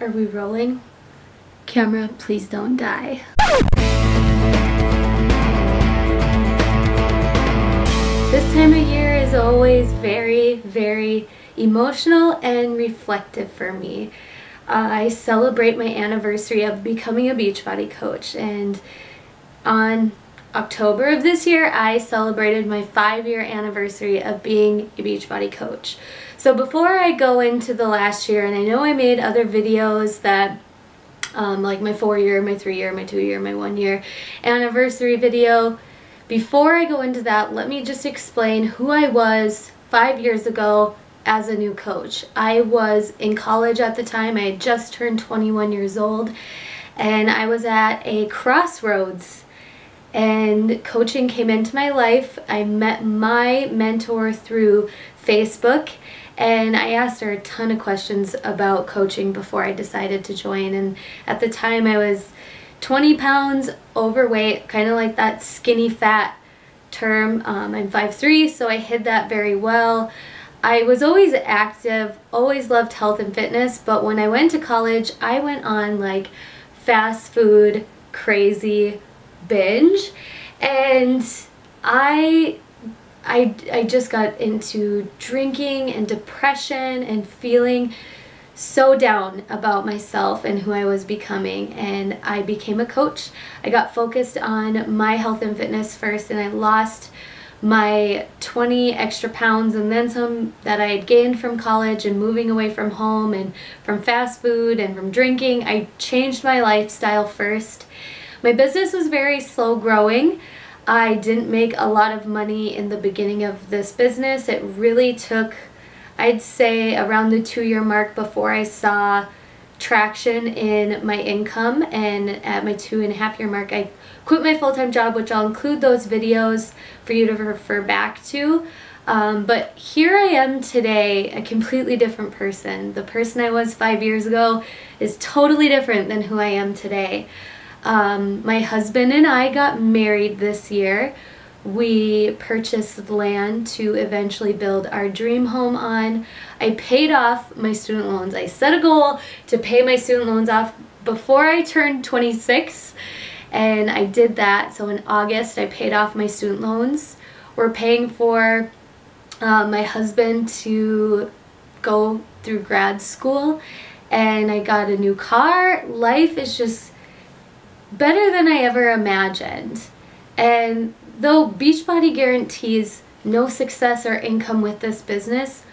Are we rolling? Camera, please don't die. This time of year is always very, very emotional and reflective for me. Uh, I celebrate my anniversary of becoming a Beachbody coach and on October of this year I celebrated my five year anniversary of being a Beachbody coach. So before I go into the last year and I know I made other videos that um, like my four year, my three year, my two year, my one year anniversary video. Before I go into that, let me just explain who I was five years ago as a new coach. I was in college at the time. I had just turned 21 years old and I was at a crossroads and coaching came into my life. I met my mentor through Facebook and I asked her a ton of questions about coaching before I decided to join. And at the time I was 20 pounds overweight kind of like that skinny fat term. Um, I'm 5'3 so I hid that very well. I was always active always loved health and fitness but when I went to college I went on like fast food crazy binge and I I, I just got into drinking and depression and feeling so down about myself and who I was becoming and I became a coach. I got focused on my health and fitness first and I lost my 20 extra pounds and then some that I had gained from college and moving away from home and from fast food and from drinking. I changed my lifestyle first. My business was very slow growing. I didn't make a lot of money in the beginning of this business. It really took, I'd say, around the two year mark before I saw traction in my income and at my two and a half year mark I quit my full-time job which I'll include those videos for you to refer back to um, but here I am today a completely different person the person I was five years ago is totally different than who I am today um, my husband and I got married this year. We purchased land to eventually build our dream home on. I paid off my student loans. I set a goal to pay my student loans off before I turned 26 and I did that. So in August I paid off my student loans. We're paying for uh, my husband to go through grad school and I got a new car. Life is just better than I ever imagined. And though Beachbody guarantees no success or income with this business,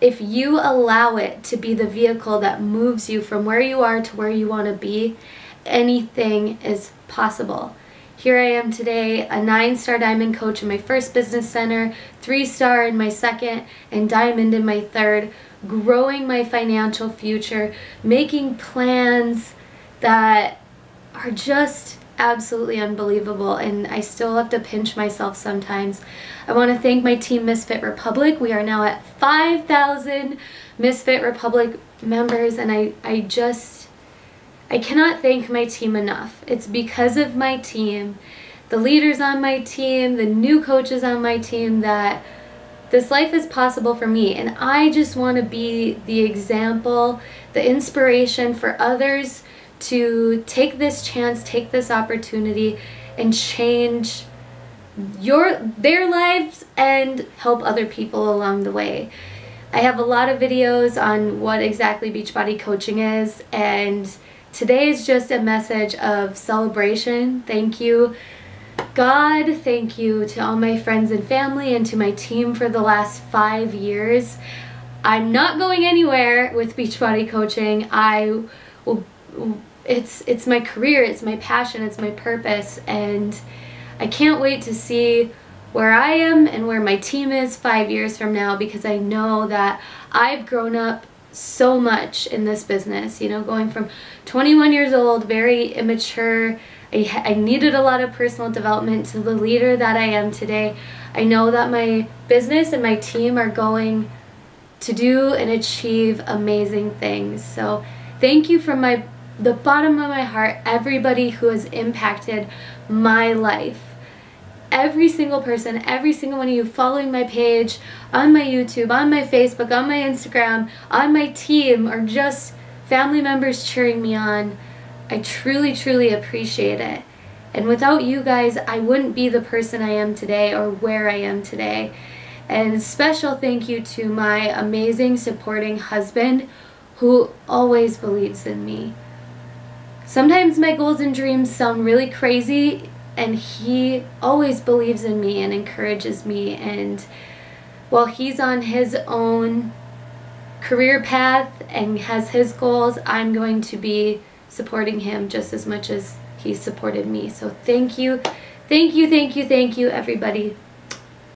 if you allow it to be the vehicle that moves you from where you are to where you want to be, anything is possible. Here I am today, a nine-star diamond coach in my first business center, three-star in my second, and diamond in my third, growing my financial future, making plans that are just absolutely unbelievable and I still have to pinch myself sometimes. I want to thank my team Misfit Republic. We are now at 5,000 Misfit Republic members and I, I just, I cannot thank my team enough. It's because of my team, the leaders on my team, the new coaches on my team that this life is possible for me and I just want to be the example, the inspiration for others to take this chance, take this opportunity, and change your their lives and help other people along the way. I have a lot of videos on what exactly Beachbody coaching is and today is just a message of celebration. Thank you God, thank you to all my friends and family and to my team for the last five years. I'm not going anywhere with Beachbody coaching. I will it's it's my career, it's my passion, it's my purpose and I can't wait to see where I am and where my team is five years from now because I know that I've grown up so much in this business, you know, going from 21 years old, very immature, I, I needed a lot of personal development to the leader that I am today. I know that my business and my team are going to do and achieve amazing things. So thank you from my the bottom of my heart, everybody who has impacted my life. Every single person, every single one of you following my page, on my YouTube, on my Facebook, on my Instagram, on my team, or just family members cheering me on. I truly, truly appreciate it. And without you guys, I wouldn't be the person I am today or where I am today. And special thank you to my amazing supporting husband who always believes in me. Sometimes my goals and dreams sound really crazy and he always believes in me and encourages me and while he's on his own career path and has his goals, I'm going to be supporting him just as much as he supported me. So thank you, thank you, thank you, thank you, everybody.